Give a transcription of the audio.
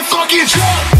that fucking truck.